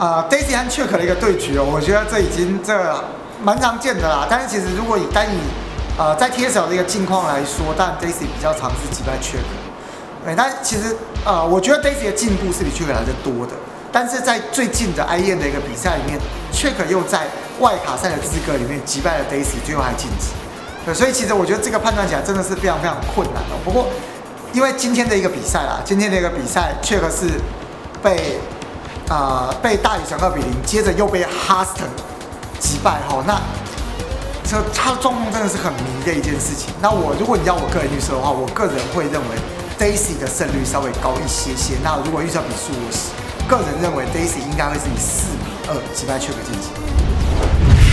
啊，Daisy 和 Chuck 的一个对决哦，我觉得这已经这蛮常见的啦。但是其实如果以单以呃在 TSL 的一个境况来说，但 Daisy 比较常是击败 Chuck。对，但其实呃，我觉得 Daisy 的进步是比 Chuck 来的多的。但是在最近的 I E N 的一个比赛里面，Chuck 又在外卡赛的资格里面击败了 Daisy，最后还晋级。对，所以其实我觉得这个判断起来真的是非常非常困难哦。不过因为今天的一个比赛啦，今天的一个比赛，Chuck 是被啊被大宇成二比零，接着又被哈斯滕击败哈。那这他的状况真的是很迷的一件事情。那我如果你要我个人预测的话，我个人会认为 Daisy 的胜率稍微高一些些。那如果预测比数，我个人认为 Daisy 应该会是以四比二击败丘格晋级。